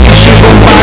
que te vão